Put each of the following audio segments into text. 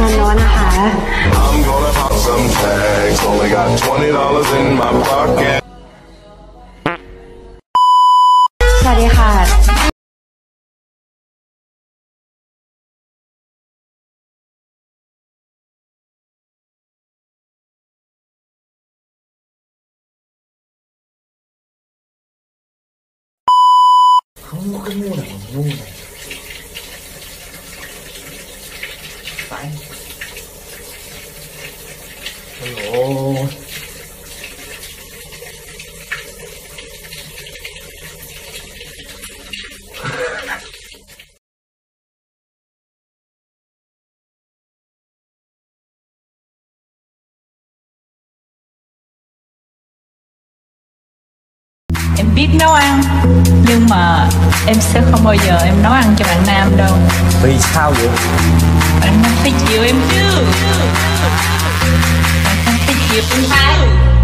นันโนนะคะ I'm gonna pop some tags. Only got twenty dollars in my pocket. สวัสดีค่ะ không có cái ngu nào mà ngu này Phải. Hello. Em biết nấu ăn nhưng mà em sẽ không bao giờ em nấu ăn cho bạn nam đâu. Vì sao vậy bạn nam phải yêu em chứ bạn nam phải yêu em chứ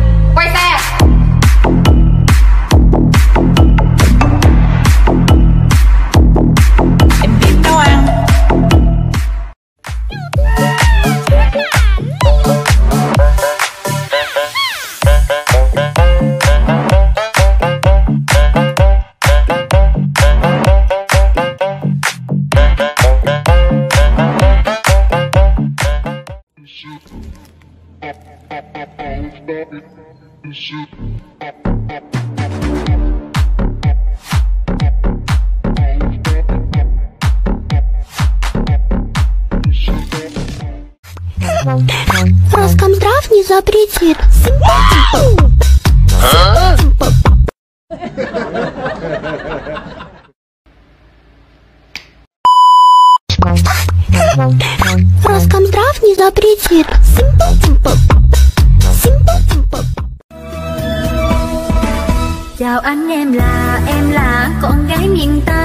Роскомздрав не запретит. Роскомздрав не запретит. Chào anh em là em là con gái miền Tây. Tây,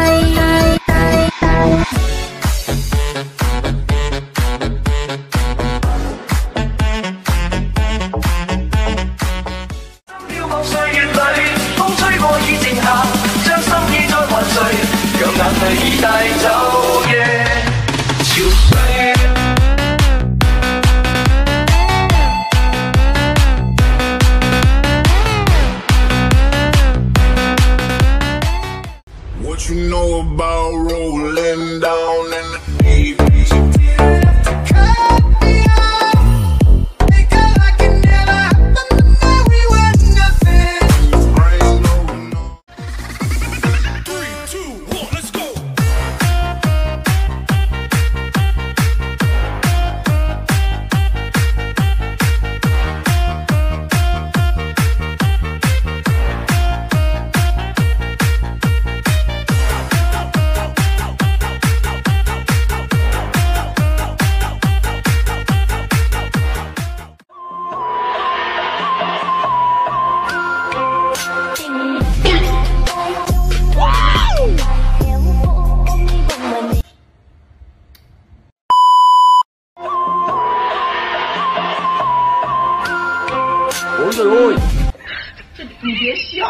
我是这你别笑。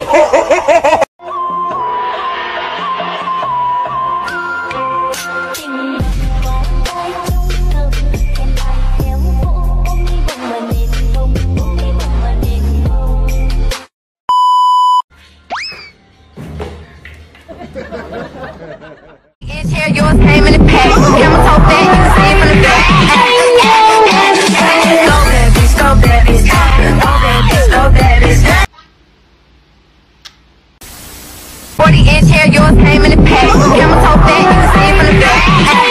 哈哈哈 chair, your name in the pack. Camera so fat, you can see it from the back.